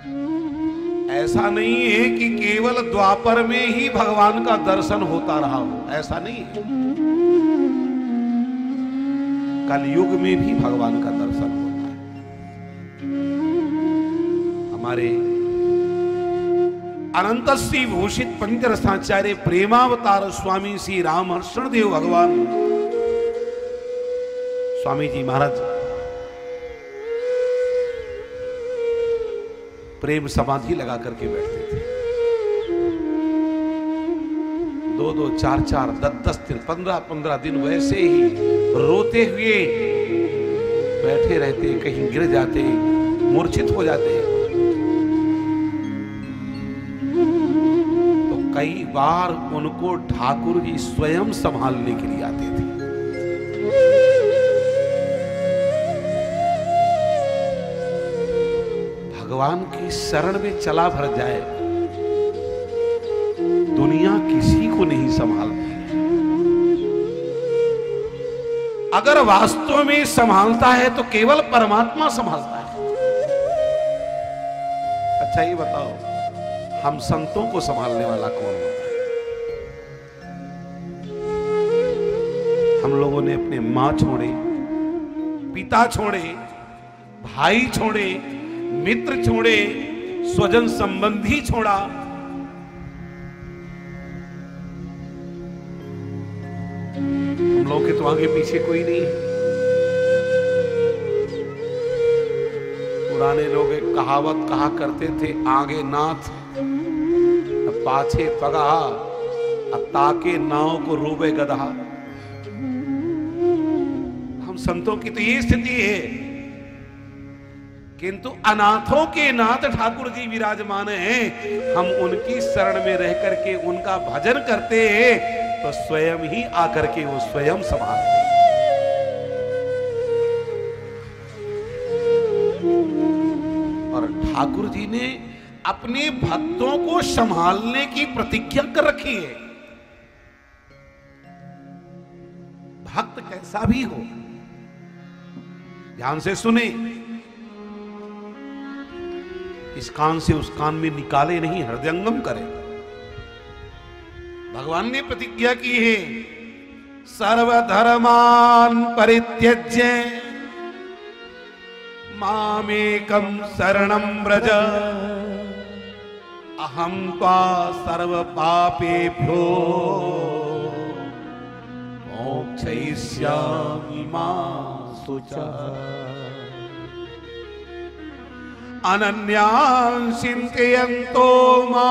ऐसा नहीं है कि केवल द्वापर में ही भगवान का दर्शन होता रहा हो। ऐसा नहीं है। कलयुग में भी भगवान का दर्शन होता है। हमारे अनंत श्री भूषित पंचरसाचार्य प्रेमावतार स्वामी श्री रामहर्षण देव भगवान। स्वामी जी महाराज प्रेम समाधि लगा करके बैठते थे। दो दो, चार चार, दस दस दिन, पंद्रह पंद्रह दिन वैसे ही रोते हुए बैठे रहते, कहीं गिर जाते, मूर्छित हो जाते। तो कई बार उनको ठाकुर जी स्वयं संभालने के लिए आते भगवान की शरण में चला भर जाए। दुनिया किसी को नहीं संभालती। अगर वास्तव में संभालता है तो केवल परमात्मा संभालता है। अच्छा ये बताओ, हम संतों को संभालने वाला कौन होता है? हम लोगों ने अपने माँ छोड़े, पिता छोड़े, भाई छोड़े मित्र छोड़े, स्वजन संबंधी छोड़ा। हम लोग के तो आगे पीछे कोई नहीं है। पुराने लोग एक कहावत कहा करते थे, आगे नाथ पाछे पगहा ताके नाव को रोबे गधा हम संतों की तो ये स्थिति है किंतु अनाथों के नाथ ठाकुर जी विराजमान हैं। हम उनकी शरण में रह करके उनका भजन करते हैं तो स्वयं ही आकर के वो स्वयं संभालते और ठाकुर जी ने अपने भक्तों को संभालने की प्रतिज्ञा कर रखी है। भक्त कैसा भी हो, ध्यान से सुने। इस कान से उस कान में निकाले नहीं, हृदयंगम करे। भगवान ने प्रतिज्ञा की है, सर्वधर्मान परित्यज्य। मामेकम शरणम व्रज। अहम त्वा सर्व पापेभ्यो मोक्षयिष्यामि मा शुचा। अनन्यां चिन्तयन्तो मा।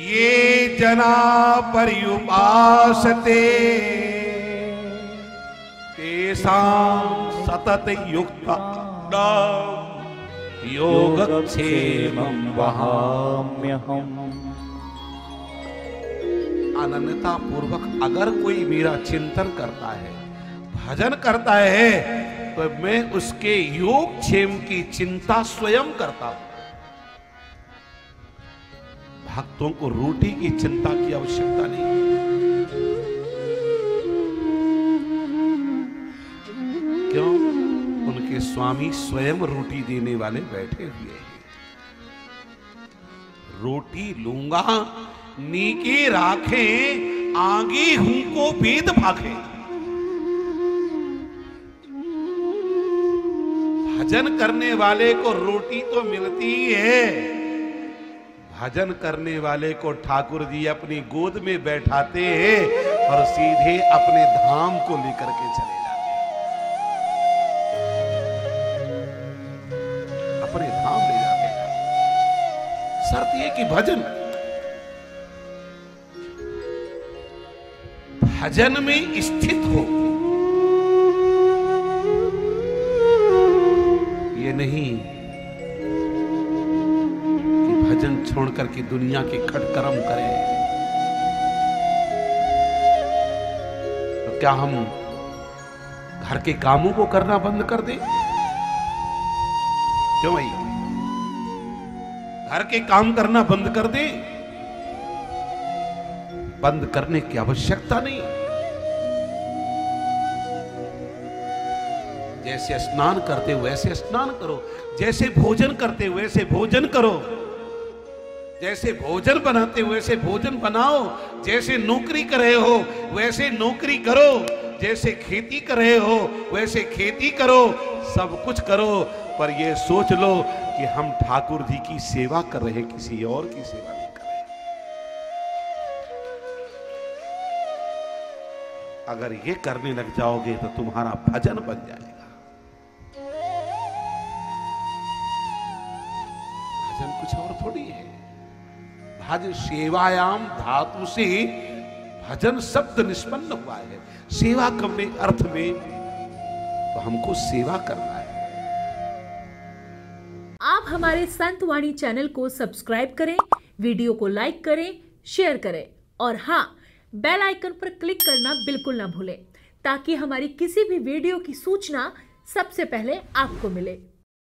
ये जना पर्युपासते। तेषां सतत युक्त योगक्षेमं वहाम्यहम्। अनन्यता पूर्वक अगर कोई मेरा चिंतन करता है, भजन करता है तो मैं उसके योग क्षेम की चिंता स्वयं करता हूँ। भक्तों को रोटी की चिंता की आवश्यकता नहीं क्यों? उनके स्वामी स्वयं रोटी देने वाले बैठे हुए हैं। रोटी लूँगा, नीके राखे, आगे हूँ को वेद भाखे भजन करने वाले को रोटी तो मिलती ही। है भजन करने वाले को ठाकुर जी अपनी गोद में बैठाते हैं और सीधे अपने धाम को लेकर के चले जाते अपने धाम ले जाते हैं। शर्त ये कि भजन। भजन में स्थित हो। नहीं कि भजन छोड़ करके दुनिया के खटकर्म करें। तो क्या हम घर के कामों को करना बंद कर दें? क्यों भाई? घर के काम करना बंद कर दें? बंद करने की आवश्यकता नहीं। जैसे स्नान करते हो वैसे स्नान करो। जैसे भोजन करते हो वैसे भोजन करो। जैसे भोजन बनाते हो वैसे भोजन बनाओ। जैसे नौकरी कर रहे हो, वैसे नौकरी करो। जैसे खेती कर रहे हो, वैसे खेती करो। सब कुछ करो, पर ये सोच लो कि हम ठाकुर जी की सेवा कर रहे हैं, किसी और की सेवा नहीं कर रहे अगर ये करने लग जाओगे तो तुम्हारा भजन बन जाएगा। कुछ और थोड़ी है। भज सेवायाम धातु से भजन शब्द निष्पन्न हुआ है। सेवा करने अर्थ में तो हमको सेवा करना है। आप हमारे संत वाणी चैनल को सब्सक्राइब करें, वीडियो को लाइक करें, शेयर करें और हाँ बेल आइकन पर क्लिक करना बिल्कुल ना भूलें, ताकि हमारी किसी भी वीडियो की सूचना सबसे पहले आपको मिले।